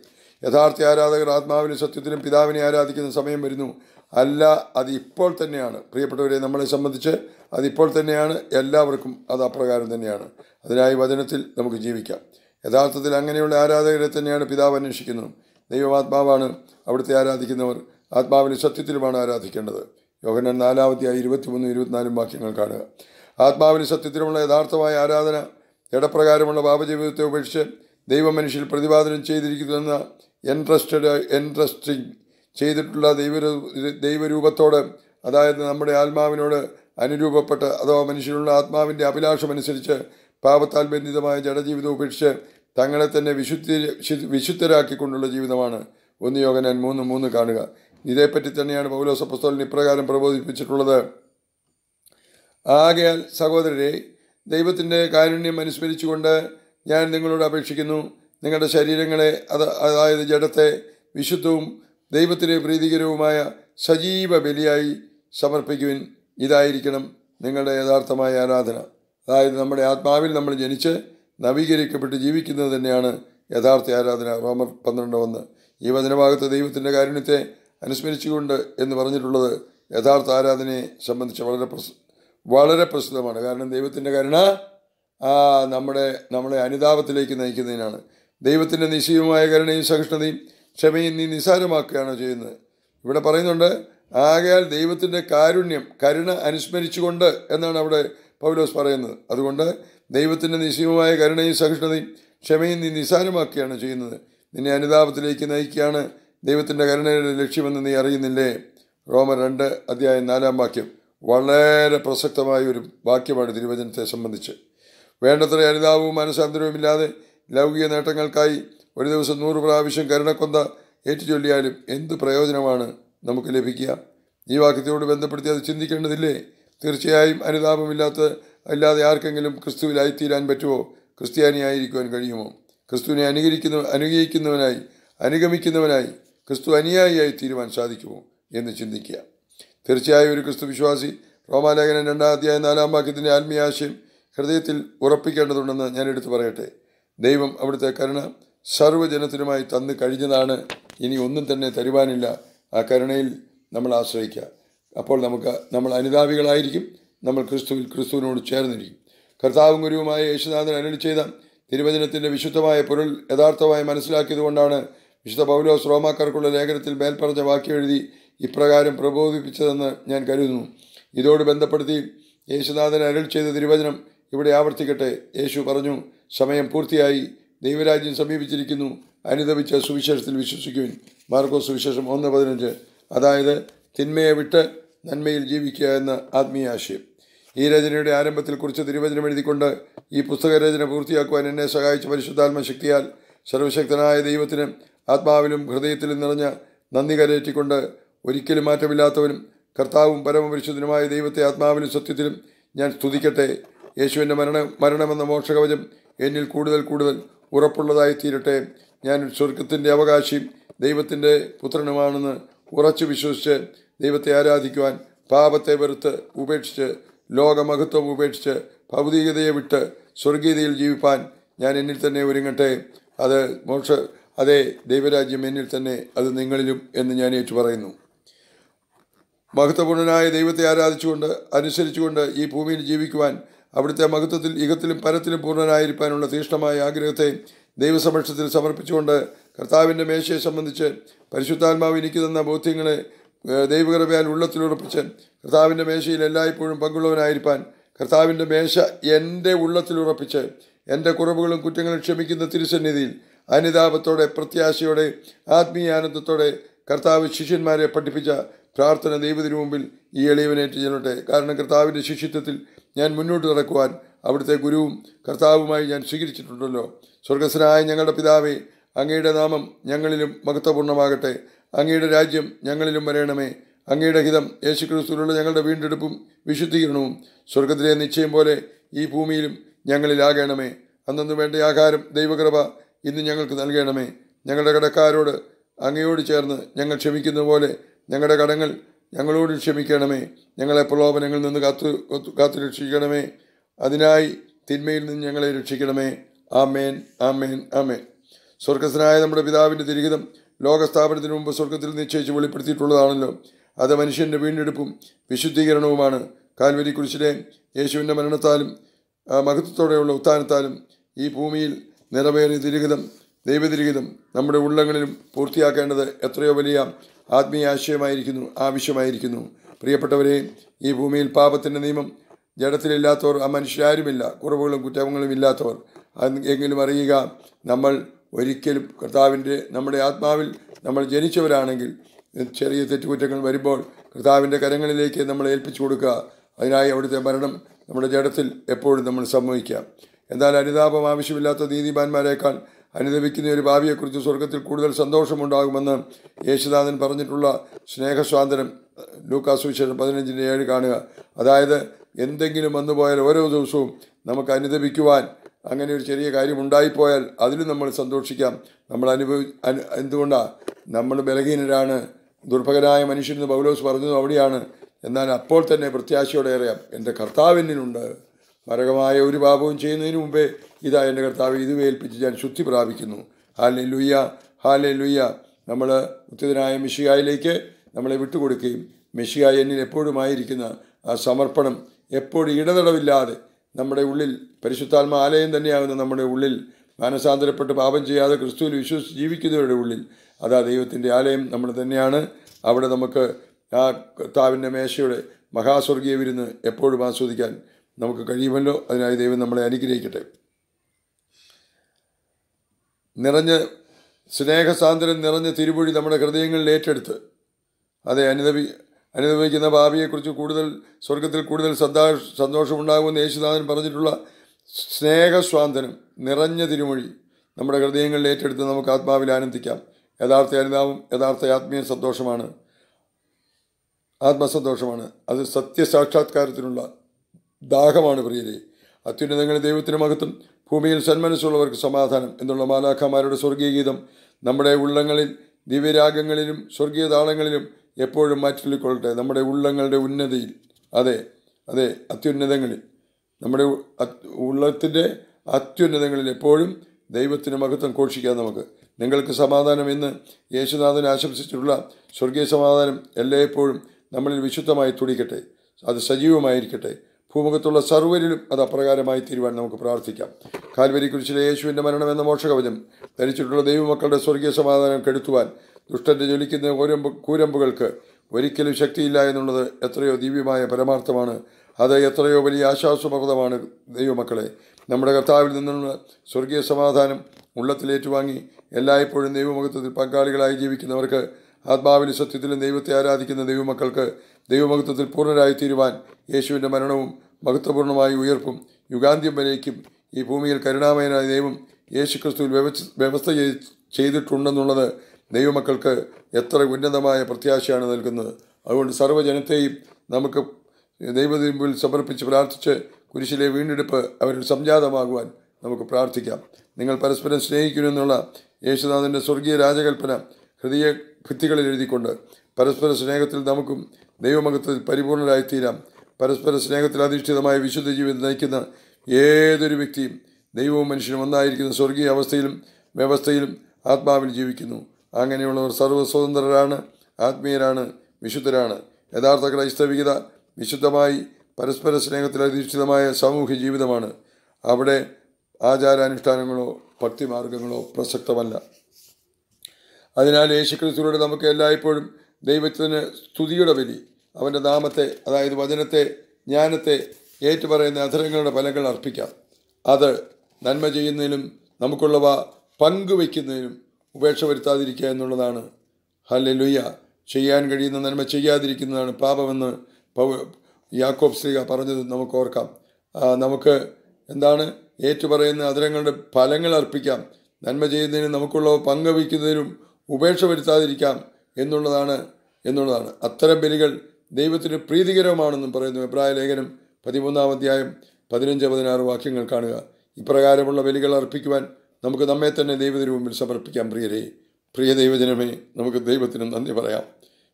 യഥാർത്ഥ ആരാധകർ ആത്മാവിനും സത്യത്തിനും പിതാവിനെ ആരാധിക്കുന്ന സമയം വരുന്നു. അല്ല അത് ഇപ്പോൾ തന്നെയാണ്. പ്രിയപ്പെട്ടവരെ നമ്മളെ സംബന്ധിച്ച് അതിപ്പോൾ തന്നെയാണ്. എല്ലാവർക്കും അത് അപ്രകാരം തന്നെയാണ്. അതിനായി വചനത്തിൽ നമുക്ക് ജീവിക്കാം. യഥാർത്ഥത്തിൽ അങ്ങനെയുള്ള ആരാധകരെ തന്നെയാണ് പിതാവ് അന്വേഷിക്കുന്നത്. ദൈവമാത്മാവാണ് അവിടുത്തെ ആരാധിക്കുന്നവർ. ആത്മാവിന് സത്യത്തിലുമാണ് ആരാധിക്കേണ്ടത്. യോഹനൻ നാലാമത്തെയായി ഇരുപത്തിമൂന്നും ഇരുപത്തിനാലും വാക്യങ്ങൾ കാണുക. ആത്മാവിന് സത്യത്തിലുമുള്ള യഥാർത്ഥമായ ആരാധന ഇടപ്രകാരമുള്ള പാപജീവിതത്തെ ഉപേക്ഷിച്ച് ദൈവമനുഷ്യൽ പ്രതിപാദനം ചെയ്തിരിക്കുന്ന എൻട്രസ്റ്റഡ് എൻട്രസ്റ്റിംഗ് ചെയ്തിട്ടുള്ള ദൈവ ദൈവരൂപത്തോട് അതായത് നമ്മുടെ ആത്മാവിനോട് അനുരൂപപ്പെട്ട് അഥവാ മനുഷ്യനുള്ള ആത്മാവിന്റെ അഭിലാഷമനുസരിച്ച് പാപത്താൽ ബന്ധിതമായ ജഡജീവിതം ഉപേക്ഷിച്ച് തങ്ങളെ തന്നെ വിശുദ്ധി വിശുദ്ധരാക്കിക്കൊണ്ടുള്ള ജീവിതമാണ്. ഒന്ന് യോഗനാൻ മൂന്ന് മൂന്ന് കാണുക. ഇതേപ്പറ്റി തന്നെയാണ് പൗലോസ പുസ്തകൻ ഇപ്രകാരം പ്രബോധിപ്പിച്ചിട്ടുള്ളത്. ആകയാൽ സഹോദരരെ ദൈവത്തിന്റെ കാരുണ്യം അനുസ്മരിച്ചുകൊണ്ട് ഞാൻ നിങ്ങളോട് അപേക്ഷിക്കുന്നു. നിങ്ങളുടെ ശരീരങ്ങളെ അത് അതായത് ജഡത്തെ വിശുദ്ധവും ദൈവത്തിന് പ്രീതികരവുമായ സജീവ ബലിയായി സമർപ്പിക്കുവിൻ. ഇതായിരിക്കണം നിങ്ങളുടെ യഥാർത്ഥമായ ആരാധന. അതായത് നമ്മുടെ ആത്മാവിൽ നമ്മൾ ജനിച്ച് നവീകരിക്കപ്പെട്ട് ജീവിക്കുന്നത് തന്നെയാണ് യഥാർത്ഥ ആരാധന. റോമർ പന്ത്രണ്ട് ഒന്ന്. ഈ വചനഭാഗത്ത് ദൈവത്തിന്റെ കാരുണ്യത്തെ അനുസ്മരിച്ചുകൊണ്ട് എന്ന് പറഞ്ഞിട്ടുള്ളത് യഥാർത്ഥ ആരാധനയെ സംബന്ധിച്ച് വളരെ പ്രസ് വളരെ പ്രസിദ്ധമാണ്. കാരണം ദൈവത്തിന്റെ കരുണ ആ നമ്മുടെ നമ്മളെ അനുതാപത്തിലേക്ക് നയിക്കുന്നതിനാണ്. ദൈവത്തിന്റെ നിശ്ചയമായ കരുണയും സഹിഷ്ണുതയും ക്ഷമയും നീ നിസ്സാരമാക്കുകയാണ് ചെയ്യുന്നത്. ഇവിടെ പറയുന്നുണ്ട് ആകയാൽ ദൈവത്തിന്റെ കാരുണ്യം കരുണ അനുസ്മരിച്ചുകൊണ്ട് എന്നാണ് അവിടെ പൗലോസ് പറയുന്നത്. അതുകൊണ്ട് ദൈവത്തിന്റെ നിശ്ചയമായ കരുണയും സഹിഷ്ണുതയും ക്ഷമയും നീ നിസ്സാരമാക്കുകയാണ് ചെയ്യുന്നത്. നിന്നെ അനുതാപത്തിലേക്ക് നയിക്കുകയാണ് ദൈവത്തിന്റെ കരുണയുടെ ലക്ഷ്യമെന്ന് നീ അറിയുന്നില്ലേ? റോമൻ രണ്ട് അധ്യായം നാലാം വാക്യം. വളരെ പ്രസക്തമായ ഒരു വാക്യമാണ് തിരുവചനത്തെ സംബന്ധിച്ച്. വേണ്ടത്ര അനുതാപവും മനസാന്തരവും ഇല്ലാതെ ലൗകിക നേട്ടങ്ങൾക്കായി ഒരു ദിവസം നൂറ് പ്രാവശ്യം കരുണക്കൊന്ത ഏറ്റുചൊല്ലിയാലും എന്ത് പ്രയോജനമാണ് നമുക്ക് ലഭിക്കുക? ഈ വാക്യത്തോട് ബന്ധപ്പെടുത്തി അത് ചിന്തിക്കേണ്ടതില്ലേ? തീർച്ചയായും അനുതാപമില്ലാത്ത അല്ലാതെ ആർക്കെങ്കിലും ക്രിസ്തുവിലായിത്തീരാൻ പറ്റുമോ ക്രിസ്ത്യാനിയായിരിക്കുവാൻ കഴിയുമോ? ക്രിസ്തുവിനെ അനുകരിക്കുന്ന അനുഗ്രഹിക്കുന്നവനായി അനുഗമിക്കുന്നവനായി ക്രിസ്തു അനുയായിയായി തീരുവാൻ സാധിക്കുമോ എന്ന് ചിന്തിക്കുക. തീർച്ചയായും ഒരു ക്രിസ്തു വിശ്വാസി റോമാലേഖനം രണ്ടാം അധ്യായം നാലാം വാക്യത്തിന്റെ ആത്മീയാശയം ഹൃദയത്തിൽ ഉറപ്പിക്കേണ്ടതുണ്ടെന്ന് ഞാൻ എടുത്തു പറയട്ടെ. ദൈവം അവിടുത്തെ കരുണ സർവജനത്തിനുമായി തന്നു കഴിഞ്ഞതാണ്. ഇനി ഒന്നും തന്നെ തരുവാനില്ല. ആ കരുണയിൽ നമ്മൾ ആശ്രയിക്കുക. അപ്പോൾ നമുക്ക് നമ്മൾ അനുതാപികളായിരിക്കും. നമ്മൾ ക്രിസ്തുവിൽ ക്രിസ്തുവിനോട് ചേർന്നിരിക്കും. കർത്താവും ഗുരുവുമായ യേശുനാഥൻ അരുളി ചെയ്ത തിരുവചനത്തിന്റെ വിശുദ്ധമായ പൊരുൾ യഥാർത്ഥമായി മനസ്സിലാക്കിയതുകൊണ്ടാണ് വിശുദ്ധ പൗലോസ് റോമാക്കാർക്കുള്ള ലേഖനത്തിൽ മേൽപ്പറഞ്ഞ വാക്യം എഴുതി ഇപ്രകാരം പ്രബോധിപ്പിച്ചതെന്ന് ഞാൻ കരുതുന്നു. ഇതോട് ബന്ധപ്പെടുത്തി യേശുനാഥൻ അരുൾ ചെയ്ത തിരുവചനം ഇവിടെ ആവർത്തിക്കട്ടെ. യേശു പറഞ്ഞു സമയം പൂർത്തിയായി. ദൈവരാജ്യം സമീപിച്ചിരിക്കുന്നു. അനുദപിച്ച സുവിശേഷത്തിൽ വിശ്വസിക്കുവിൻ. മാർക്കോ സുവിശേഷം ഒന്ന് പതിനഞ്ച്. അതായത് തിന്മയെ വിട്ട് നന്മയിൽ ജീവിക്കുക എന്ന ആത്മീയ ആശയം. ഈ രചനയുടെ ആരംഭത്തിൽ കുറിച്ച് തിരുവചനം എഴുതിക്കൊണ്ട് ഈ പുസ്തകരചന പൂർത്തിയാക്കുവാൻ എന്നെ സഹായിച്ച പരിശുദ്ധാത്മ ശക്തിയാൽ സർവശക്തനായ ദൈവത്തിന് ആത്മാവിലും ഹൃദയത്തിലും നിറഞ്ഞ നന്ദി കരയേറ്റിക്കൊണ്ട് ഒരിക്കലും മാറ്റമില്ലാത്തവനും കർത്താവും പരമപരിശുദ്ധനുമായ ദൈവത്തെ ആത്മാവിലും സത്യത്തിലും ഞാൻ സ്തുതിക്കട്ടെ. യേശുവിന്റെ മരണ മരണമെന്ന മോക്ഷകവചം എന്നിൽ കൂടുതൽ കൂടുതൽ ഉറപ്പുള്ളതായി തീരട്ടെ ഞാൻ സ്വർഗത്തിന്റെ അവകാശിയും ദൈവത്തിന്റെ പുത്രനുമാണെന്ന് ഉറച്ചു വിശ്വസിച്ച് ദൈവത്തെ ആരാധിക്കുവാൻ പാപത്തെ വെറുത്ത് ഉപേക്ഷിച്ച് ലോകമഹത്വം ഉപേക്ഷിച്ച് ഭൗതികതയെ വിട്ട് സ്വർഗീയതയിൽ ജീവിപ്പാൻ ഞാൻ എന്നിൽ തന്നെ ഒരുങ്ങട്ടെ? അത് മോക്ഷ അതെ ദൈവരാജ്യം എന്നിൽ തന്നെ അത് നിങ്ങളിലും എന്ന് ഞാൻ ഏറ്റു പറയുന്നു മഹത്വപൂർണനായ ദൈവത്തെ ആരാധിച്ചുകൊണ്ട് അനുസരിച്ചുകൊണ്ട് ഈ ഭൂമിയിൽ ജീവിക്കുവാൻ അവിടുത്തെ മഹത്വത്തിൽ ഇകത്തിലും പരത്തിലും പൂർണനായിരിക്കാനുള്ള തീഷ്ണമായ ആഗ്രഹത്തെ ദൈവസമക്ഷത്തിൽ സമർപ്പിച്ചുകൊണ്ട് കർത്താവിന്റെ മേശയെ സംബന്ധിച്ച് പരിശുദ്ധാത്മാവ് എനിക്ക് തന്ന ബോധ്യങ്ങളെ ദൈവകൃപയാൽ ഉള്ളത്തിലുറപ്പിച്ച് കർത്താവിന്റെ മേശയിൽ എല്ലായ്പ്പോഴും പങ്കുള്ളവനായിരിക്കാൻ കർത്താവിന്റെ മേശ എന്റെ ഉള്ളത്തിൽ ഉള്ളത്തിലുറപ്പിച്ച് എന്റെ കുറവുകളും കുറ്റങ്ങളും ക്ഷമിക്കുന്ന തിരുസന്നിധിയിൽ അനിതാപത്തോടെ പ്രത്യാശയോടെ ആത്മീയാനന്ദത്തോടെ കർത്താവ് ശിഷ്യന്മാരെ പഠിപ്പിച്ച പ്രാർത്ഥന ദൈവത്തിനു മുമ്പിൽ ഈ എളിയവനേറ്റ് ചെല്ലട്ടെ. കാരണം കർത്താവിന്റെ ശിഷ്യത്വത്തിൽ ഞാൻ മുന്നോട്ട് നടക്കുവാൻ അവിടുത്തെ ഗുരുവും കർത്താവുമായി ഞാൻ സ്വീകരിച്ചിട്ടുണ്ടല്ലോ. സ്വർഗസ്വനായ ഞങ്ങളുടെ പിതാവേ അങ്ങയുടെ നാമം ഞങ്ങളിലും മഹത്വപൂർണമാകട്ടെ അങ്ങയുടെ രാജ്യം ഞങ്ങളിലും വരയണമേ അങ്ങയുടെ ഹിതം യേശുക്രിസ്തുവിലുള്ള ഞങ്ങളുടെ വീണ്ടെടുപ്പും വിശുദ്ധീകരണവും സ്വർഗത്തിലെ നിശ്ചയം പോലെ ഈ ഭൂമിയിലും ഞങ്ങളിലാകണമേ. അന്നു വേണ്ട ആഹാരം ദൈവകൃപ ഇന്ന് ഞങ്ങൾക്ക് നൽകണമേ. ഞങ്ങളുടെ കടക്കാരോട് അങ്ങയോട് ചേർന്ന് ഞങ്ങൾ ക്ഷമിക്കുന്ന പോലെ ഞങ്ങളുടെ കടങ്ങൾ ഞങ്ങളോട് ക്ഷമിക്കണമേ. ഞങ്ങളെ പ്രലോഭനങ്ങളിൽ നിന്ന് കാത്തു കാത്തു രക്ഷിക്കണമേ. അതിനായി തിന്മയിൽ നിന്ന് ഞങ്ങളെ രക്ഷിക്കണമേ. ആമേൻ ആമേൻ ആമേൻ. സ്വർഗസ്ഥനായ നമ്മുടെ പിതാവിന്റെ തിരിഹിതം ലോകസ്ഥാപനത്തിന് മുമ്പ് സ്വർഗത്തിൽ നിശ്ചയിച്ച് വെളിപ്പെടുത്തിയിട്ടുള്ളതാണല്ലോ. അത് മനുഷ്യന്റെ വീണ്ടെടുപ്പും വിശുദ്ധീകരണവുമാണ്. കാൽവരി കുരിശിലെ യേശുവിന്റെ മരണത്താലും മഹത്വത്തോടെയുള്ള ഉത്ഥാനത്താലും ഈ ഭൂമിയിൽ നിറവേറിയ ദുരിഹിതം ദൈവദുരിഹിതം നമ്മുടെ ഉള്ളങ്ങളിലും പൂർത്തിയാക്കേണ്ടത് എത്രയോ വലിയ ആത്മീയ ആശയമായിരിക്കുന്നു ആവശ്യമായിരിക്കുന്നു. പ്രിയപ്പെട്ടവരെ ഈ ഭൂമിയിൽ പാപത്തിന്റെ നിയമം ജഡത്തിലില്ലാത്തവർ ആ മനുഷ്യരാരുമില്ല കുറവുകളും കുറ്റങ്ങളും ഇല്ലാത്തവർ എങ്കിലും അറിയുക നമ്മൾ ഒരിക്കലും കർത്താവിന്റെ നമ്മുടെ ആത്മാവിൽ നമ്മൾ ജനിച്ചവരാണെങ്കിൽ ചെറിയ തെറ്റുകുറ്റങ്ങൾ വരുമ്പോൾ കർത്താവിന്റെ കരങ്ങളിലേക്ക് നമ്മൾ ഏൽപ്പിച്ചു കൊടുക്കുക. അതിനായി അവിടുത്തെ മരണം നമ്മുടെ ജഡത്തിൽ എപ്പോഴും നമ്മൾ സംഭവിക്കാം എന്നാൽ അനുതാപം ആവശ്യമില്ലാത്ത നീതിമാന്മാരെക്കാൾ അനുദപിക്കുന്ന ഒരു ഭാവിയെക്കുറിച്ച് സ്വർഗത്തിൽ കൂടുതൽ സന്തോഷമുണ്ടാകുമെന്ന് യേശുനാഥൻ പറഞ്ഞിട്ടുള്ള സ്നേഹസ്വാതന്ത്ര്യം ലൂക്കാസുവിശേഷം പതിനഞ്ചിന്റെ ഏഴ് കാണുക. അതായത് എന്തെങ്കിലും വന്നുപോയാൽ ഓരോ ദിവസവും നമുക്ക് അനുദപിക്കുവാൻ അങ്ങനെ ഒരു ചെറിയ കാര്യം ഉണ്ടായിപ്പോയാൽ അതിലും നമ്മൾ സന്തോഷിക്കാം. നമ്മൾ അനുഭവി അനു എന്തുകൊണ്ടാണ് നമ്മൾ ബലഹീനരാണ്. ദുർഭകനായ മനുഷ്യനെന്ന് പൗലോസ് പറഞ്ഞത് അവിടെയാണ്. എന്നാൽ അപ്പോൾ തന്നെ പ്രത്യാശയോടെ അറിയാം എന്റെ കർത്താവിനുണ്ട് മരകമായ ഒരു പാപവും ചെയ്യുന്നതിന് മുമ്പേ ഇതാ എന്റെ കർത്താവ് ഇത് ഏൽപ്പിച്ച് ഞാൻ ശുദ്ധി പ്രാപിക്കുന്നു. ഹാലെ ലുയ്യ ഹാലെ ലുയ്യ നമ്മൾ ഉത്തിതനായ മിഷിയായിലേക്ക് നമ്മളെ വിട്ടുകൊടുക്കുകയും മിഷിയായി എന്നിൽ എപ്പോഴുമായിരിക്കുന്ന ആ സമർപ്പണം എപ്പോഴും ഇടതടവില്ലാതെ നമ്മുടെ ഉള്ളിൽ പരിശുദ്ധാത്മ ആലയം തന്നെയാകുന്ന നമ്മുടെ ഉള്ളിൽ മാനസാന്തരപ്പെട്ട് പാപം ചെയ്യാതെ ക്രിസ്തുവിൽ വിശ്വസിച്ച് ജീവിക്കുന്നവരുടെ ഉള്ളിൽ അതാ ദൈവത്തിന്റെ ആലയം നമ്മൾ തന്നെയാണ്. അവിടെ നമുക്ക് ആ കർത്താവിന്റെ മേശയുടെ മഹാസ്വർഗീയ വിരുന്ന് എപ്പോഴും ആസ്വദിക്കാൻ നമുക്ക് കഴിയുമല്ലോ. അതിനായി ദൈവം നമ്മളെ അനുഗ്രഹിക്കട്ടെ. നിറഞ്ഞ് സ്നേഹസാന്ദ്രം നിറഞ്ഞ തിരുമൊഴി നമ്മുടെ ഹൃദയങ്ങളിൽ ഏറ്റെടുത്ത് അതെ അനുദവി അനുഭവിക്കുന്ന ഭാവിയെക്കുറിച്ച് കൂടുതൽ സ്വർഗത്തിൽ കൂടുതൽ സന്താ സന്തോഷമുണ്ടാകുമെന്ന് യേശുനാഥൻ പറഞ്ഞിട്ടുള്ള സ്നേഹസ്വാന്തനം നിറഞ്ഞ തിരുമൊഴി നമ്മുടെ ഹൃദയങ്ങളിൽ ഏറ്റെടുത്ത് നമുക്ക് ആത്മാവിൽ ആനന്ദിക്കാം. യഥാർത്ഥ അനുതാപം യഥാർത്ഥ ആത്മീയ സന്തോഷമാണ്. ആത്മസന്തോഷമാണ്. അത് സത്യസാക്ഷാത്കാരത്തിനുള്ള ദാഹമാണ് പ്രിയരെ. അത്യുന്നതങ്ങളെ ദൈവത്തിന് മകത്തും ഭൂമിയിൽ സന്മനസ്സുള്ളവർക്ക് സമാധാനം എന്നുള്ള മാലാഖമാരുടെ സ്വർഗീയ ഗീതം നമ്മുടെ ഉള്ളങ്ങളിൽ ദിവ്യരാഗങ്ങളിലും സ്വർഗീയ താളങ്ങളിലും എപ്പോഴും മാറ്റിക്കൊള്ളട്ടെ നമ്മുടെ ഉള്ളങ്ങളുടെ ഉന്നതിയിൽ. അതെ അതെ അത്യുന്നതങ്ങളിൽ. നമ്മുടെ ഉള്ളത്തിന്റെ അത്യുന്നതങ്ങളിൽ എപ്പോഴും ദൈവത്തിന് മഹത്വം ഘോഷിക്കാം നമുക്ക്. നിങ്ങൾക്ക് സമാധാനം എന്ന് യേശുനാഥൻ ആശംസിച്ചിട്ടുള്ള സ്വർഗീയ സമാധാനം എല്ലായ്പ്പോഴും നമ്മളിൽ വിശുദ്ധമായി തുടിക്കട്ടെ. അത് സജീവമായിരിക്കട്ടെ. ഭൂമുഖത്തുള്ള സർവരിലും അത് അപ്രകാരമായി തീരുവാൻ നമുക്ക് പ്രാർത്ഥിക്കാം. കാൽവരി കുരിശിലെ യേശുവിന്റെ മരണം എന്ന മോക്ഷകവചം ധരിച്ചിട്ടുള്ള ദൈവമക്കളുടെ സ്വർഗീയ സമാധാനം കെടുത്തുവാൻ ദുഷ്ടന്റെ ജ്വലിക്കുന്ന കൂരമ്പ് കൂരമ്പുകൾക്ക് ഒരിക്കലും ശക്തിയില്ല എന്നുള്ളത് എത്രയോ ദിവ്യമായ പരമാർത്ഥമാണ്. അത് എത്രയോ വലിയ ആശ്വാസപ്രദമാണ് ദൈവമക്കളെ. നമ്മുടെ കർത്താവിൽ നിന്നുള്ള സ്വർഗീയ സമാധാനം ഉള്ളത്തിലേറ്റുവാങ്ങി എല്ലായ്പ്പോഴും ദൈവമഹത്വത്തിൽ പങ്കാളികളായി ജീവിക്കുന്നവർക്ക് ആത്മാവിലും സത്യത്തിലും ദൈവത്തെ ആരാധിക്കുന്ന ദൈവമക്കൾക്ക് ദൈവമഹത്വത്തിൽ പൂർണരായി തീരുവാൻ യേശുവിന്റെ മരണവും മഹത്വപൂർണമായ ഉയർപ്പും യുഗാന്ത്യം വരേക്കും. ഈ ഭൂമിയിൽ കരുണാമയനായ ദൈവം യേശു ക്രിസ്തുവിൽ വ്യവസ്ഥ വ്യവസ്ഥ ചെയ്തിട്ടുണ്ടെന്നുള്ളത് ദൈവമക്കൾക്ക് എത്ര ഉന്നതമായ പ്രത്യാശയാണ് നൽകുന്നത്. അതുകൊണ്ട് സർവജനത്തെയും നമുക്ക് ദൈവത്തിൽ സമർപ്പിച്ച് പ്രാർത്ഥിച്ച് കുരിശിലെ വീണ്ടെടുപ്പ് അവരിൽ സംജാതമാകുവാൻ നമുക്ക് പ്രാർത്ഥിക്കാം. നിങ്ങൾ പരസ്പരം സ്നേഹിക്കണമെന്നുള്ള യേശുനാഥന്റെ സ്വർഗീയ രാജകൽപ്പന ഹൃദയ ഭിത്തികളിൽ എഴുതിക്കൊണ്ട് പരസ്പര സ്നേഹത്തിൽ നമുക്കും ദൈവമഹത്വത്തിൽ പരിപൂർണരായിത്തീരാം. പരസ്പര സ്നേഹത്തിൽ അധിഷ്ഠിതമായ വിശുദ്ധ ജീവിതം നയിക്കുന്ന ഏതൊരു വ്യക്തിയും ദൈവവും മനുഷ്യനും ഒന്നായിരിക്കുന്ന സ്വർഗീയ അവസ്ഥയിലും വ്യവസ്ഥയിലും ആത്മാവിൽ ജീവിക്കുന്നു. അങ്ങനെയുള്ളവർ സർവസ്വതന്ത്രരാണ് ആത്മീയരാണ് വിശുദ്ധരാണ്. യഥാർത്ഥ ക്രൈസ്തവികത വിശുദ്ധമായി പരസ്പര സ്നേഹത്തിൽ അധിഷ്ഠിതമായ സാമൂഹ്യ ജീവിതമാണ്. അവിടെ ആചാരാനുഷ്ഠാനങ്ങളോ ഭക്തിമാർഗങ്ങളോ പ്രസക്തമല്ല. അതിനാൽ യേശുക്രിസ്തുവിലൂടെ നമുക്ക് എല്ലായ്പ്പോഴും ദൈവത്തിന് സ്തുതിയുടെ ബലി അവന്റെ നാമത്തെ അതായത് വചനത്തെ ജ്ഞാനത്തെ ഏറ്റുപറയുന്ന അധരങ്ങളുടെ ഫലങ്ങൾ അർപ്പിക്കാം. അത് നന്മ ചെയ്യുന്നതിനും നമുക്കുള്ളവ പങ്കുവയ്ക്കുന്നതിനും ഉപേക്ഷ വരുത്താതിരിക്കുക എന്നുള്ളതാണ്. ഹല്ലേലൂയ. ചെയ്യാൻ കഴിയുന്ന നന്മ ചെയ്യാതിരിക്കുന്നതാണ് പാപമെന്ന് യാക്കോബ് ശ്രീക പറഞ്ഞത് നമുക്ക് ഓർക്കാം. നമുക്ക് എന്താണ്? ഏറ്റുപറയുന്ന അതിരങ്ങളുടെ ഫലങ്ങൾ അർപ്പിക്കാം. നന്മ ചെയ്യുന്നതിനും നമുക്കുള്ള പങ്കുവയ്ക്കുന്നതിനും ഉപേക്ഷ വരുത്താതിരിക്കാം എന്നുള്ളതാണ് എന്നുള്ളതാണ്. അത്തരം ബലികൾ ദൈവത്തിന് പ്രീതികരമാണെന്നും പറയുന്നു എബ്രായ ലേഖനം പതിമൂന്നാം അധ്യായം പതിനഞ്ച് പതിനാറ് വാക്യങ്ങൾ കാണുക. ഇപ്രകാരമുള്ള ബലികൾ അർപ്പിക്കുവാൻ നമുക്ക് നമ്മെ തന്നെ ദൈവത്തിന് മുമ്പിൽ സമർപ്പിക്കാം പ്രിയരെ. പ്രിയ ദൈവജനമേ നമുക്ക് ദൈവത്തിനും നന്ദി പറയാം.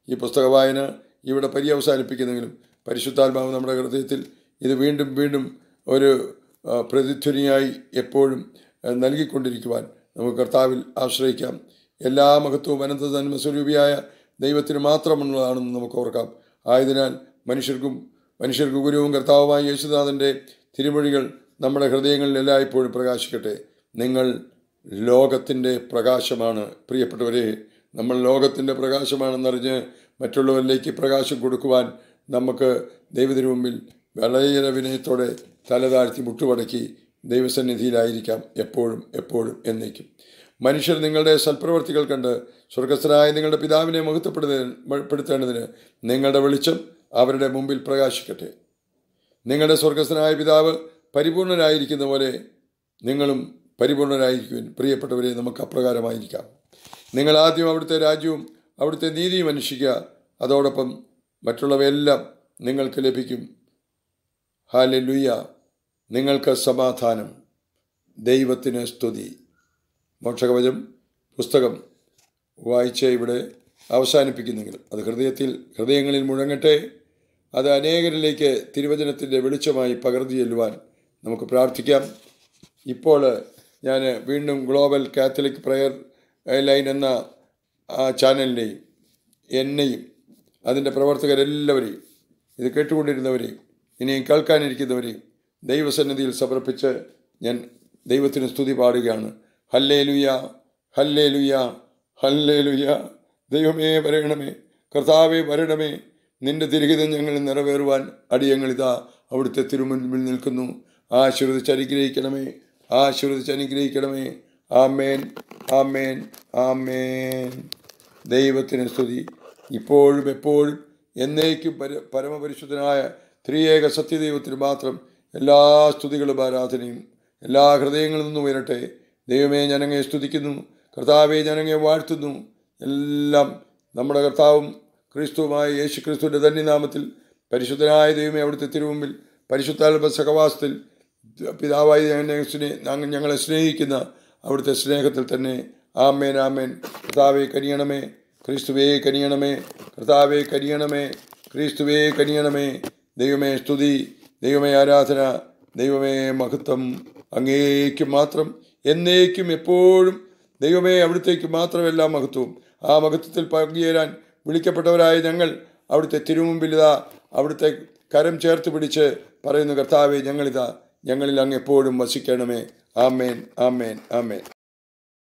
ഈ പുസ്തക വായന ഇവിടെ പര്യവസാനിപ്പിക്കുന്നെങ്കിലും പരിശുദ്ധാത്മാവ് നമ്മുടെ ഹൃദയത്തിൽ ഇത് വീണ്ടും വീണ്ടും ഒരു പ്രതിധ്വനിയായി എപ്പോഴും നൽകിക്കൊണ്ടിരിക്കുവാൻ നമുക്ക് കർത്താവിൽ ആശ്രയിക്കാം. എല്ലാ മഹത്വവും അനന്ത നന്മ സ്വരൂപിയായ ദൈവത്തിന് മാത്രമുള്ളതാണെന്ന് നമുക്ക് ഓർക്കാം. ആയതിനാൽ മനുഷ്യർക്കും മനുഷ്യർക്ക് ഗുരുവും കർത്താവുമായ യേശുനാഥന്റെ തിരുമൊഴികൾ നമ്മുടെ ഹൃദയങ്ങളിൽ എല്ലായ്പ്പോഴും പ്രകാശിക്കട്ടെ. നിങ്ങൾ ലോകത്തിന്റെ പ്രകാശമാണ്. പ്രിയപ്പെട്ടവരെ നമ്മൾ ലോകത്തിന്റെ പ്രകാശമാണെന്നറിഞ്ഞ് മറ്റുള്ളവരിലേക്ക് പ്രകാശം കൊടുക്കുവാൻ നമുക്ക് ദൈവത്തിന് മുമ്പിൽ വളരെ വിനയത്തോടെ തലതാഴ്ത്തി മുട്ടുപടക്കി ദൈവസന്നിധിയിലായിരിക്കാം എപ്പോഴും എപ്പോഴും എന്നേക്കും. മനുഷ്യർ നിങ്ങളുടെ സൽപ്രവർത്തികൾ കണ്ട് സ്വർഗസ്ഥനായ നിങ്ങളുടെ പിതാവിനെ മഹത്വപ്പെടുന്നതിന് നിങ്ങളുടെ വെളിച്ചം അവരുടെ മുമ്പിൽ പ്രകാശിക്കട്ടെ. നിങ്ങളുടെ സ്വർഗസ്ഥനായ പിതാവ് പരിപൂർണനായിരിക്കുന്ന പോലെ നിങ്ങളും പരിപൂർണരായിരിക്കും പ്രിയപ്പെട്ടവരെ നമുക്ക് അപ്രകാരമായിരിക്കാം. നിങ്ങൾ ആദ്യം അവിടുത്തെ രാജ്യവും അവിടുത്തെ നീതിയും അന്വേഷിക്കുക. അതോടൊപ്പം മറ്റുള്ളവയെല്ലാം നിങ്ങൾക്ക് ലഭിക്കും. ഹാലലുയ്യ നിങ്ങൾക്ക് സമാധാനം. ദൈവത്തിന് സ്തുതി. മോക്ഷകവചം പുസ്തകം വായിച്ച് ഇവിടെ അവസാനിപ്പിക്കുന്നെങ്കിൽ അത് ഹൃദയത്തിൽ ഹൃദയങ്ങളിൽ മുഴങ്ങട്ടെ. അത് അനേകരിലേക്ക് തിരുവചനത്തിന്റെ വെളിച്ചമായി പകർന്നു ചെല്ലുവാൻ നമുക്ക് പ്രാർത്ഥിക്കാം. ഇപ്പോൾ ഞാൻ വീണ്ടും ഗ്ലോബൽ കാത്തലിക് പ്രയർ ലൈൻ എന്ന ആ ചാനലിനെയും എന്നെയും അതിന്റെ പ്രവർത്തകരെല്ലാവരെയും ഇത് കേട്ടുകൊണ്ടിരുന്നവരെയും ഇനിയും കേൾക്കാനിരിക്കുന്നവരെയും ദൈവസന്നിധിയിൽ സമർപ്പിച്ച് ഞാൻ ദൈവത്തിന് സ്തുതി പാടുകയാണ്. ഹല്ലേ ലുയ ഹല്ലേ ലുയ ഹല്ലേ ദൈവമേ വരണമേ കർത്താവേ വരണമേ. നിന്റെ തിരുഹിതം ഞങ്ങൾ നിറവേറുവാൻ അടിയങ്ങളിതാ അവിടുത്തെ തിരുമുൻപിൽ നിൽക്കുന്നു. ആശീർവദിച്ച് അനുഗ്രഹിക്കണമേ ആശീർവദിച്ച് അനുഗ്രഹിക്കണമേ. ആമേൻ ആമേൻ ആമേൻ. ദൈവത്തിന് സ്തുതി. ഇപ്പോഴും എപ്പോഴും എന്നേക്കും പര പരമപരിശുദ്ധനായ ത്രിയേക സത്യദൈവത്തിന് മാത്രം എല്ലാ സ്തുതികളും ആരാധനയും എല്ലാ ഹൃദയങ്ങളിൽ നിന്നും ഉയരട്ടെ. ദൈവമേ ഞാനങ്ങെ സ്തുതിക്കുന്നു. കർത്താവെ ഞാനങ്ങെ വാഴ്ത്തുന്നു. എല്ലാം നമ്മുടെ കർത്താവും ക്രിസ്തുവുമായ യേശു ക്രിസ്തുവിന്റെ ധന്യനാമത്തിൽ പരിശുദ്ധനായ ദൈവമേ അവിടുത്തെ തിരുമുമ്പിൽ പരിശുദ്ധാൽപ സഹവാസത്തിൽ പിതാവായി സ്നേ ഞങ്ങളെ സ്നേഹിക്കുന്ന അവിടുത്തെ സ്നേഹത്തിൽ തന്നെ ആമേൻ ആമേൻ. കർത്താവെ കനിയണമേ. ക്രിസ്തുവേ കനിയണമേ കർത്താവെ കനിയണമേ ക്രിസ്തുവേ കനിയണമേ. ദൈവമേ സ്തുതി ദൈവമേ ആരാധന ദൈവമേ മഹത്വം അങ്ങേക്ക് മാത്രം എന്നേക്കും എപ്പോഴും ദൈവമേ അവിടുത്തേക്ക് മാത്രമല്ല മഹത്വവും ആ മഹത്വത്തിൽ പങ്കുചേരാൻ വിളിക്കപ്പെട്ടവരായ ഞങ്ങൾ അവിടുത്തെ തിരുമുമ്പിലിതാ അവിടുത്തെ കരം ചേർത്ത് പിടിച്ച് പറയുന്നു കർത്താവെ ഞങ്ങളിതാ ഞങ്ങളിൽ അങ്ങ് എപ്പോഴും വസിക്കണമേ. ആമേൻ ആമേൻ ആമേൻ.